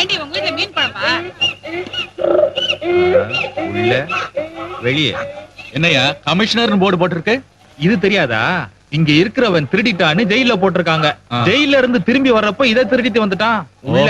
ஏண்டி உங்க வீட்டுல மீன் குழம்பா? உள்ள வெளியே. என்னையா கமிஷனர் போர்டு போட்டிருக்கு? இது தெரியாதா? இங்க இருக்கிறவன் திருடிட்டான்னு ஜெயில போட்டிருக்காங்க. ஜெயில இருந்து திரும்பி வர்றப்ப இதை திருடிட்டு வந்துட்டான் உள்ள.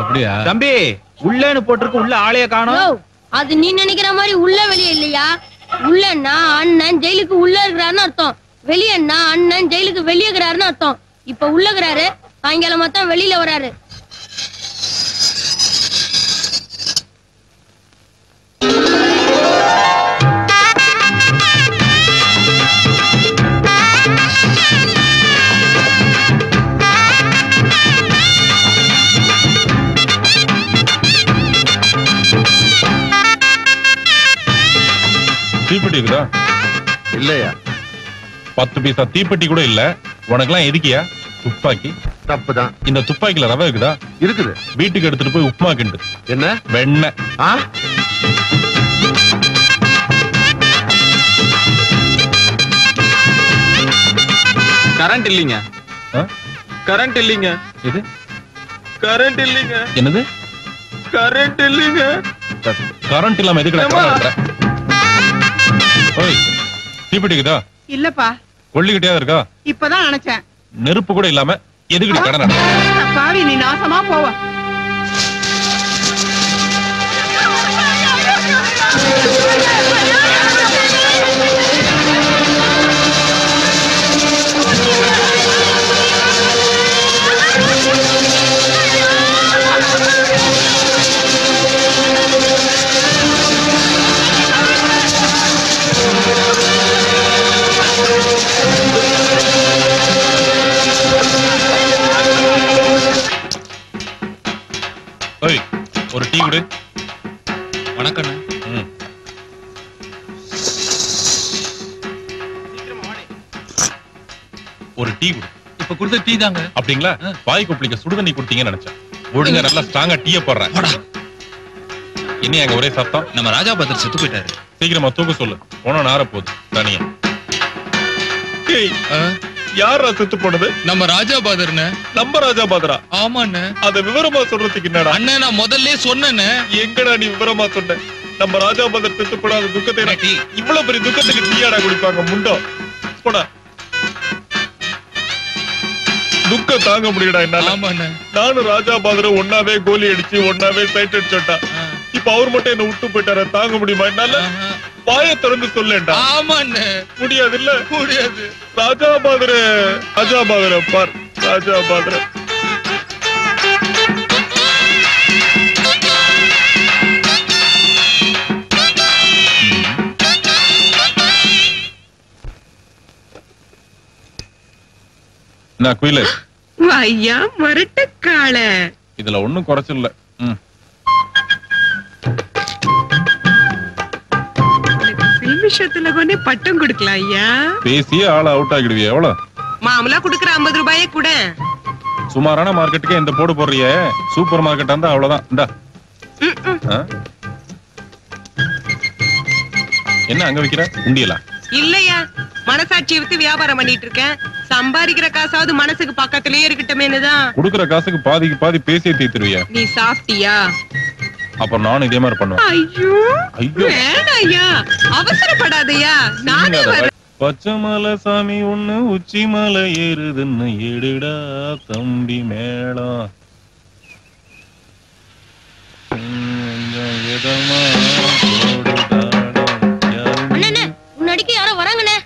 அப்படியா? தம்பி உள்ளன்னு போட்டிருக்கு உள்ள ஆளைய காணோம். அது நீ நினைக்கிற மாதிரி உள்ள வெளியே இல்லையா? உள்ளன்னா அண்ணன் ஜெயிலுக்கு உள்ள இருக்கிறாருன்னு அர்த்தம். வெளியன்னா அண்ணன் ஜெயிலுக்கு வெளியே இருக்கிறாருன்னு அர்த்தம். இப்ப உள்ள இருக்கிறாரு சாயங்காலம் மொத்தம் வெளியில வராரு. தீப்பெட்டி இருக்குதா? இல்லையா? பத்து பைசா தீப்பெட்டி கூட இல்ல. உனக்கெல்லாம் எதுக்கியா? துப்பாக்கி. தப்புதான். இந்த துப்பாக்கில ரவை இருக்குதா? இருக்குது. வீட்டுக்கு எடுத்துட்டு போய் உப்புமா கிண்டு. என்ன? வெண்ணெய். கரண்ட் இல்லீங்க? கரண்ட் இல்லீங்க. இது கரண்ட் இல்லீங்க. என்னது? கரண்ட் இல்லீங்க. கரண்ட் இல்லாம எதுக்குடா ஏம்மா? இல்லப்பா. கொள்ளிக்கிட்டே இருக்கா? இப்பதான் நினைச்சேன். நெருப்பு கூட இல்லாம எதுக்குடி கடை நட பாவி நீ நாசமா போவ. ஒரு டீ குடு. வணக்கம் ம். ஒரு டீ குடு. இப்ப கொடுத்த டீ தாங்க. அப்படிங்களா? வாய் கொப்பளிக்க சுடுதண்ணி கொடுத்தீங்கன்னு நினைச்சேன். ஒழுங்கா நல்லா ஸ்ட்ராங்கா டீய போடுறேன். இனி அங்க ஒரே சத்தம்? நம்ம ராஜா பத்திர செத்து போயிட்டாரு. சீக்கிரமா தூக்க சொல்லு. போன நார போகுது. தனியா. யாரா செத்து போனது? நம்ம ராஜா பாதர்னு. நம்ம ராஜா பாதரா? ஆமாண்ணே. அத விவரமா சொல்றதுக்கு என்னடா? அண்ணன் நான் முதல்ல சொன்னேன்னு எங்கடா நீ விவரமா சொன்ன? நம்ம ராஜா பாதர் செத்து போடாத துக்கத்தை இவ்வளவு பெரிய துக்கத்துக்கு டீயாடா குடிப்பாங்க முண்டோ. போடா. துக்கம் தாங்க முடியடா என்னால. ஆமாண்ணே. நானும் ராஜா பாதரும் ஒன்னாவே கோலி அடிச்சு ஒன்னாவே சைட் அடிச்சோட்டா இப்ப அவர் மட்டும் என்ன விட்டு போயிட்டார? தாங்க முடியுமா என்னால? வாய திறந்து சொல்லேன்டா. ஆமாண்ணே. முடியாது இல்ல முடியாது. ராஜா பாதர ராஜா பாதர பார். ராஜா பாதர நான் குயில ஐயா மரட்டக்காள. இதுல ஒண்ணும் குறைச்சல் ம். விஷயத்துல கொண்டே பட்டம் கொடுக்கலாம் ஐயா. பேசியே ஆள அவுட் ஆகிடுவிய எவ்வளவு மாமலா குடுக்கற ஐம்பது ரூபாயே கூட. சுமாரான மார்க்கெட்டுக்கு இந்த போடு போடுறிய. சூப்பர் மார்க்கெட் இருந்தா அவ்வளவுதான் இந்தா? என்ன அங்க வைக்கிற? உண்டியலா? இல்லையா. மனசாட்சியை வித்து வியாபாரம் பண்ணிட்டு இருக்கேன். சம்பாதிக்கிற காசாவது மனசுக்கு பக்கத்திலேயே இருக்கட்டுமேனுதான் குடுக்குற காசுக்கு பாதிக்கு பாதி பேசியே தீத்துருவிய நீ சாப்பிட்டியா அப்புறம் நானும் இதே மாதிரி பண்ணுவேன். ஐயோ ஐயோ. வேணாம் ஐயா அவசரப்படாதயா நானே வரேன் பச்சை மலை சாமி ஒண்ணு உச்சி மலை ஏறுதுன்னு எடுடா தம்பி மேளம். கொஞ்சம் இதமா அண்ணே முன்னாடிக்கு யாரோ வராங்கண்ணே.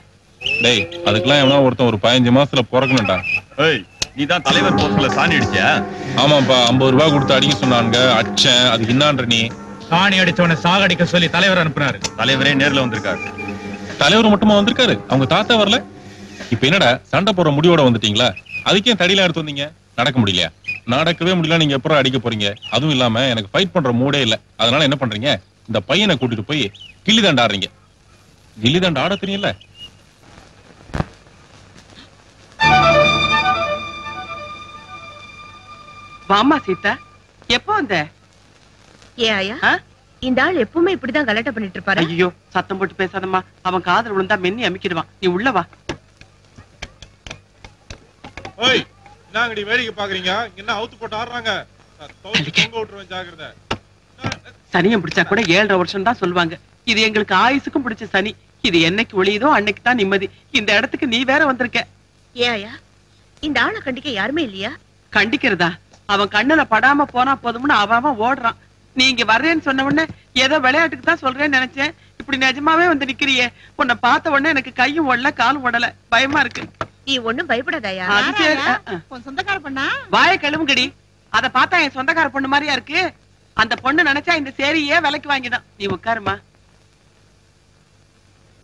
டேய் அதுக்கெல்லாம் எவனா ஒருத்தன் ஒரு பதினஞ்சு மாசத்துல பிறக்கணும்டா. ஏய் நீ தான் தலைவர் போஸ்ட்ல சாணி அடிச்சியா? ஆமாப்பா ஐம்பது ரூபாய் கொடுத்து அடிக்க சொன்னாங்க அடிச்சேன். அதுக்கு என்னான்ற நீ? சாணி அடிச்சவனை சாகடிக்க சொல்லி தலைவர் அனுப்புனாரு. தலைவரே நேர்ல வந்திருக்காரு. தலைவர் மட்டுமா வந்திருக்காரு? அவங்க தாத்தா வரல? இப்ப என்னடா சண்டை போற முடிவோட வந்துட்டீங்களா? அதுக்கே தடியெல்லாம் எடுத்து வந்தீங்க? நடக்க முடியலையா? நடக்கவே முடியல நீங்க எப்பறம் அடிக்க போறீங்க? அதுவும் இல்லாம எனக்கு ஃபைட் பண்ற மூடே இல்ல. அதனால என்ன பண்றீங்க? இந்த பையனை கூட்டிட்டு போய் கில்லி தண்டை ஆடுறீங்க. கில்லி தண்டை ஆட தெரியல வாமா சீதா. எப்போ வந்த? ஏன் ஆயா இந்த ஆள் எப்பவுமே இப்படிதான் கலாட்டா பண்ணிட்டு இருப்பாரு? ஐயோ சத்தம் போட்டு பேசாதம்மா. அவன் காதல் விழுந்தா மென்னி அமைக்கிடுவான். நீ உள்ள வா. ஓய் என்னங்கடி வேடிக்கை பாக்குறீங்க. இங்க என்ன அவுத்து போட்டு ஆடுறாங்க? சனியம் பிடிச்சா கூட ஏழரை வருஷம் தான் சொல்லுவாங்க. இது எங்களுக்கு ஆயுசுக்கும் பிடிச்ச சனி. இது என்னைக்கு ஒளியுதோ அன்னைக்கு தான் நிம்மதி. இந்த இடத்துக்கு நீ வேற வந்திருக்க. ஏன் ஐயா? இந்த ஆளை கண்டிக்க யாருமே இல்லையா? கண்டிக்கிறதா? அவன் கண்ணுல படாம போனா போதும்னு அவன் ஓடுறான். நீ இங்க வர்றேன்னு சொன்ன உடனே ஏதோ விளையாட்டுக்கு தான் சொல்றேன்னு நினைச்சேன். இப்படி நிஜமாவே வந்து நிக்கிறியே. உன்னை பார்த்த உடனே எனக்கு கையும் ஓடல காலும் ஓடல. பயமா இருக்கு. நீ ஒண்ணும் பயப்படாதயா சொந்தக்கார பொண்ணா? வாய கழுவுங்கடி. அத பார்த்தா என் சொந்தக்கார பொண்ணு மாதிரியா இருக்கு. அந்த பொண்ணு நினைச்சா இந்த சேரியே விலைக்கு வாங்கிதான். நீ உட்காருமா.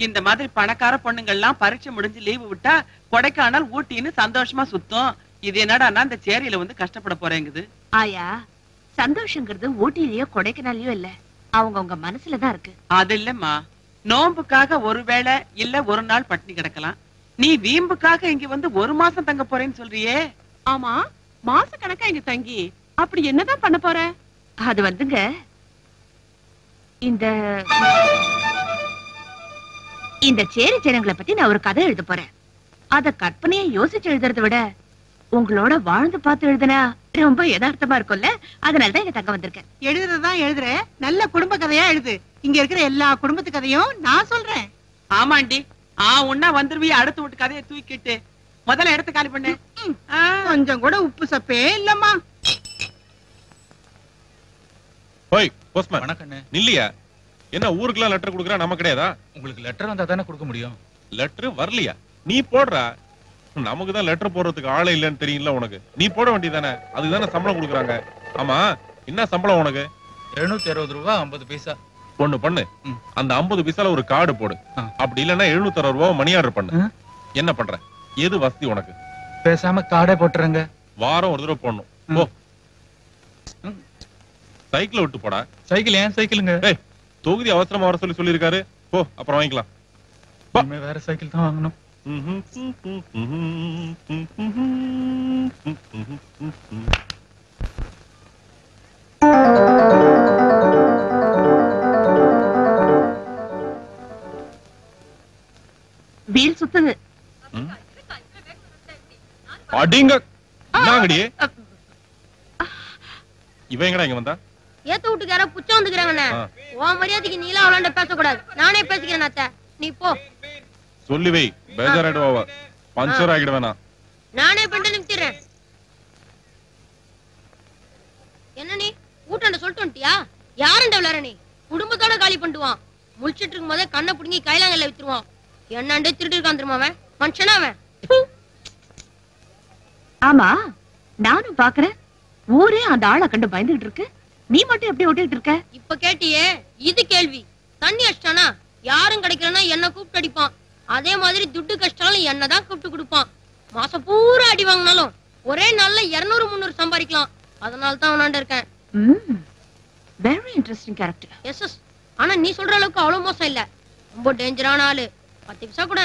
இந்த மாதிரி பணக்கார பொண்ணுங்கள்லாம் பரீட்சை முடிஞ்சு லீவு விட்டா கொடைக்கானல் ஊட்டின்னு சந்தோஷமா சுத்தும். இது என்னடான்னா இந்த சேரியில வந்து கஷ்டப்பட போறேங்குது? ஆயா சந்தோஷங்கிறது ஊட்டிலயோ கொடைக்கானலயோ இல்ல. அவங்க உங்க மனசுலதான் இருக்கு. அது இல்லம்மா. நோம்புக்காக ஒரு வேளை இல்ல ஒரு நாள் பட்டினி கிடக்கலாம். நீ வீம்புக்காக இங்க வந்து ஒரு மாசம் தங்க போறேன்னு சொல்றியே. ஆமா மாச கணக்கா இங்க தங்கி. அப்படி என்னதான் பண்ண போற? அது வந்துங்க. இந்த இந்த சேரி ஜனங்களை பத்தி நான் ஒரு கதை எழுத போறேன். அத கற்பனையை யோசிச்சு எழுதுறதை விட உங்களோட வாழ்ந்து பார்த்து எழுதுனா ரொம்ப யதார்த்தமா இருக்கும்ல? அதனாலதான் இங்க தங்க வந்திருக்கேன். எழுதுறதுதான் எழுதுற. நல்ல குடும்ப கதையா எழுது. இங்க இருக்கிற எல்லா குடும்பத்து கதையும் நான் சொல்றேன். ஆமாண்டி. ஆ உன்னா வந்துருவிய அடுத்த வீட்டு கதையை தூக்கிட்டு. முதல்ல எடுத்து காலி பண்ணு. ஆ, கொஞ்சம் கூட உப்பு சப்பே இல்லம்மா. ஓய் போஸ்ட்மேன். வணக்கண்ணே நில்லையா? என்ன ஊருக்குலாம் லெட்டர் கொடுக்குறா? நம்ம கிடையாதா? உங்களுக்கு லெட்டர் வந்தா தானே கொடுக்க முடியும். லெட்டர் வரலையா? நீ போடுறா. நமக்கு தான் லெட்டர் போடுறதுக்கு ஆளே இல்லைன்னு தெரியும்ல உனக்கு. நீ போட வேண்டியதானே அதுக்கு தானே சம்பளம் கொடுக்குறாங்க. ஆமா என்ன சம்பளம் உனக்கு? எழுநூத்தி அறுபது ரூபா ஐம்பது பைசா. ஒண்ணு பண்ணு. ம். அந்த 50 பைசால ஒரு கார்டு போடு. அப்படி இல்லைன்னா எழுநூத்தி அறுபது ரூபாய் மணி ஆர்டர் பண்ணு. என்ன பண்ற? எது வசதி உனக்கு? பேசாம காடே போட்டுறங்க வாரம் ஒரு தடவை போடணும். போ. சைக்கிளை விட்டு போடா. சைக்கிள் ஏன் சைக்கிளுங்க தொகுதி அவசரமா வர சொல்லி சொல்லியிருக்காரு. போ அப்புறம் வாங்கிக்கலாம். வேற சைக்கிள் தான் வாங்கணும். வீல் சுத்துது அடிங்க. என்னங்கடி இவன் எங்கடா இங்க வந்தா? ஏத்த வீட்டுக்கு யாரோ புச்சம் வந்துக்கிறாங்கண்ணே. உன் மரியாதைக்கு நீலாம் அவளாண்ட பேசக்கூடாது. நானே பேசிக்கிறேன் அத்தை. நீ போ. சொல்லி வை. பேஜாராயிடுவா பஞ்சர் ஆகிட வேணாம் நானே பண்ணிட்டு நிறுத்திடுறேன் என்ன நீ ஊட்டாண்ட சொல்லிட்டு வந்துட்டியா யாருண்ட விளையாட நீ குடும்பத்தோட காலி பண்ணிடுவான் முழிச்சிட்டு இருக்கும் போதே கண்ணை பிடுங்கி கைலாங்கல்ல வித்துருவான் என்னண்டே திருட்டு இருக்கான் அவன் மனுஷனா அவன். ஆமா நானும் பாக்குறேன் ஊரே அந்த ஆளை கண்டு பயந்துகிட்டு இருக்கு நீ மட்டும் எப்படி ஓட்டிட்டு இருக்க இப்ப கேட்டியே இது கேள்வி தண்ணி அடிச்சிட்டானா யாரும் கிடைக்கலன்னா என்ன கூப்பிட்டு அடிப்பான் அதே மாதிரி துட்டு கஷ்டாலும் என்ன தான் கூப்பிட்டு கொடுப்பான். மாசம் பூரா அடி வாங்கினாலும் ஒரே நாள்ல இருநூறு முந்நூறு சம்பாதிக்கலாம். அதனால தான் அவனாண்ட இருக்கேன். Very interesting character yes yes ஆனா நீ சொல்ற அளவுக்கு அவ்வளவு மோசம் இல்ல. ரொம்ப டேஞ்சரான ஆளு. பத்து பைசா கூட.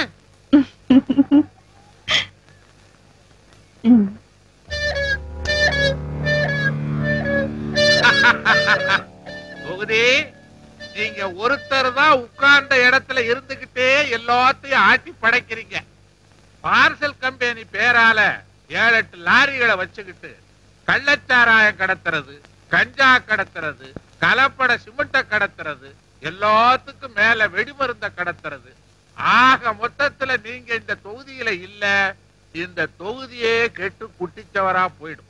எல்லாத்தையும் ஆட்டி படைக்கிறீங்க. பார்சல் கம்பெனி பேரால ஏழு எட்டு லாரிகளை வச்சுக்கிட்டு கள்ளச்சாராயம் கடத்துறது கஞ்சா கடத்துறது கலப்பட சிமெண்ட கடத்துறது எல்லாத்துக்கும் மேல வெடிமருந்த கடத்துறது. ஆக மொத்தத்துல நீங்க இந்த தொகுதியில இல்ல இந்த தொகுதியே கெட்டு குட்டிச்சவரா போயிடும்.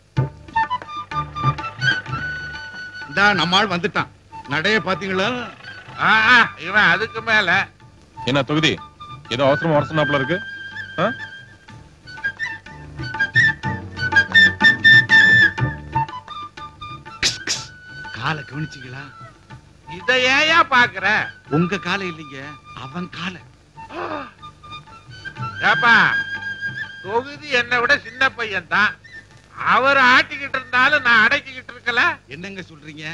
இந்தா நம்மால் வந்துட்டான். நடைய பாத்தீங்களா இவன் அதுக்கு மேல. என்ன தொகுதி? ஏதோ அவசரம் வர இருக்கு. காலை கவனிச்சீங்களா? இத ஏயா பாக்குற உங்க காலை இல்லைங்க அவன் காலை. ஏப்பா தொகுதி என்னை விட சின்ன பையன் தான் அவர் ஆட்டிக்கிட்டு இருந்தாலும் நான் அடக்கிக்கிட்டு இருக்கல. என்னங்க சொல்றீங்க?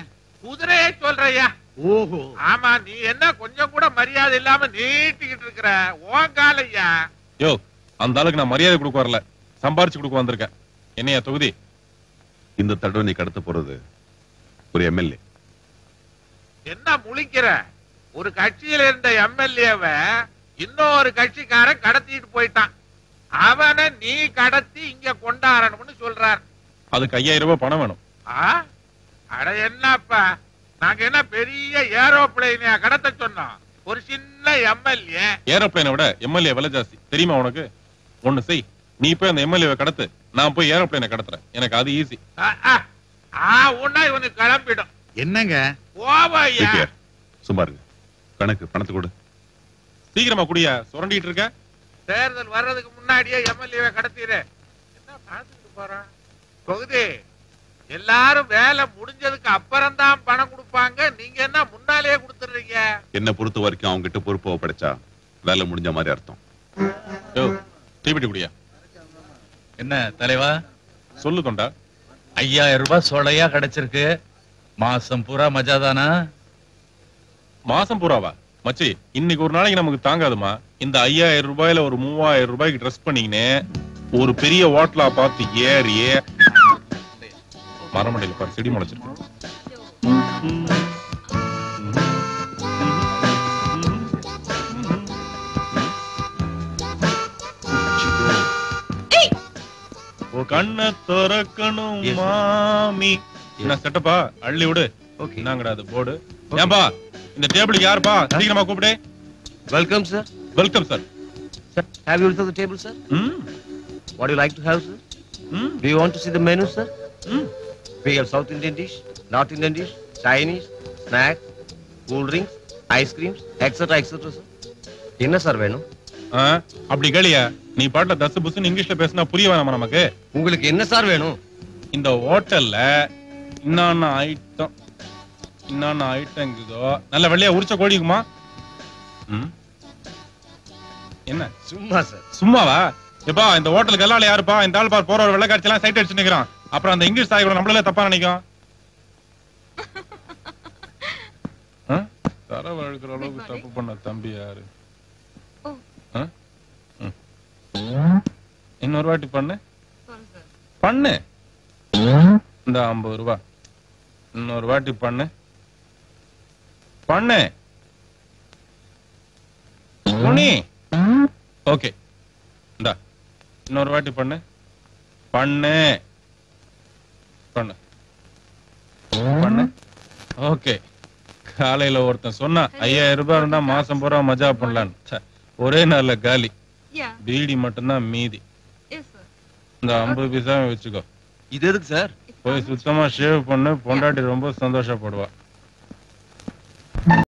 குதிரையே சொல்றையா ஓஹோ. ஆமா நீ என்ன கொஞ்சம் கூட மரியாதை இல்லாம நீட்டிக்கிட்டு இருக்கிற? உன் காலையா? யோ அந்த ஆளுக்கு நான் மரியாதை கொடுக்க வரல. சம்பாரிச்சு கொடுக்க வந்திருக்கேன். என்னையா தொகுதி? இந்த தடவை நீ கடத்த போறது ஒரு எம்எல்ஏ. என்ன முழிக்கிற? ஒரு கட்சியில இருந்த எம்எல்ஏவ இன்னொரு கட்சிக்காரன் கடத்திட்டு போயிட்டான். அவனை நீ கடத்தி இங்க கொண்டாடணும்னு சொல்றார். அதுக்கு ஐயாயிரம் ரூபாய் பணம் வேணும்? அட என்னப்பா? நாங்க என்ன பெரிய ஏரோப்ளேனையா கடத்த சொன்னோம்? ஒரு சின்ன எம்எல்ஏ. ஏரோப்ளேனை விட எம்எல்ஏ விலை ஜாஸ்தி. தெரியுமா உனக்கு? ஒண்ணு செய். நீ போய் அந்த எம்எல்ஏ கடத்து. நான் போய் ஏரோப்ளேனை கடத்துறேன். எனக்கு அது ஈஸி ஆ உன்னா இவனுக்கு கிளம்பிடும். என்னங்க? விட்டியார், சும்மா இருங்க கணக்கு பணத்தை கொடு. சீக்கிரமா குடியா. சுரண்டிட்டு இருக்க. தேர்தல் வர்றதுக்கு முன்னாடியே எம்எல்ஏ கடத்திடு என்ன பார்த்துட்டு போறான்? தொகுதி எல்லாரும் வேலை முடிஞ்சதுக்கு அப்புறம் தான் பணம் கொடுப்பாங்க. நீங்க என்ன முன்னாலேயே கொடுத்துடுறீங்க? என்ன பொறுத்த வரைக்கும் அவங்க கிட்ட பொறுப்பு ஒப்படைச்சா வேலை முடிஞ்ச மாதிரி அர்த்தம். தீபிட்டி குடியா? என்ன தலைவா? சொல்லு தொண்டா. ஐயாயிரம் ரூபாய் சொலையா கிடைச்சிருக்கு. மாசம் பூரா மஜாதானா மாசம் பூராவா? மச்சி இன்னைக்கு ஒரு நாளைக்கு நமக்கு தாங்காதுமா? இந்த ஐயாயிரம் ரூபாயில ஒரு மூவாயிரம் ரூபாய்க்கு ட்ரெஸ் பண்ணீங்கன்னு ஒரு பெரிய ஹோட்டலா பார்த்து ஏறி மரமண்டையில பாரு செடி முளைச்சிருக்கு. ஓ கண்ண திறக்கணும் மாமி. என்ன செட்டப்பா அள்ளி விடு. என்னங்கடா அது போர்டு ஏன்பா இந்த டேபிளுக்கு யாருப்பா? சீக்கிரமா கூப்பிடு. Welcome sir Sir, have you looked at the table, sir? ம் What do you like to have, sir? ம் to see the menu, sir? ம் We have South Indian dish, North Indian dish, Chinese, snack, drinks, ice creams, etc., etc., sir. என்ன sir வேணும்? ஆ, அப்படி கேளியா? நீ பாட்டுல தசு புசுன்னு இங்கிலீஷ்ல பேசினா புரிய வேணாமா நமக்கு? உங்களுக்கு என்ன சார் வேணும்? இந்த ஹோட்டல்ல இன்னொன்னு ஐட்டம் இன்னொன்னு ஐட்டம் இருக்குதோ? நல்ல வெள்ளையா உரிச்ச கோழிக்குமா என்ன? சும்மா சார் சும்மாவா? எப்பா இந்த ஹோட்டலுக்கு எல்லாம் யாருப்பா? இந்த ஆள் பார் போற ஒரு வெள்ளக்காட்சி எல்லாம் சைட் அடிச்சு நிக்கிறான். அப்புறம் அந்த இங்கிலீஷ் தாய் கூட நம்மளே தப்பா நினைக்கும்? தர வழுக்கிற அளவுக்கு தப்பு பண்ண தம்பி யாரு. இன்னொரு வாட்டி பண்ணு. பண்ணு. இந்த ஐம்பது ரூபா. இன்னொரு வாட்டி பண்ணு. பண்ணு. துணி ஓகே. இந்தா. இன்னொரு வாட்டி பண்ணு. பண்ணு. பண்ணு. பண்ணு. ஓகே. காலையில ஒருத்தன் சொன்னான் ஐயாயிரம் ரூபாய் இருந்தா மாசம் பூரா மஜா பண்ணலான்னு. ஒரே நாள்ல காலி. பீடி மட்டும்தான் மீதி. இந்த ஐம்பது பைசா வச்சுக்கோ. இது எதுக்கு சார் போய் சுத்தமா ஷேவ் பண்ணு பொண்டாட்டி ரொம்ப சந்தோஷப்படுவா.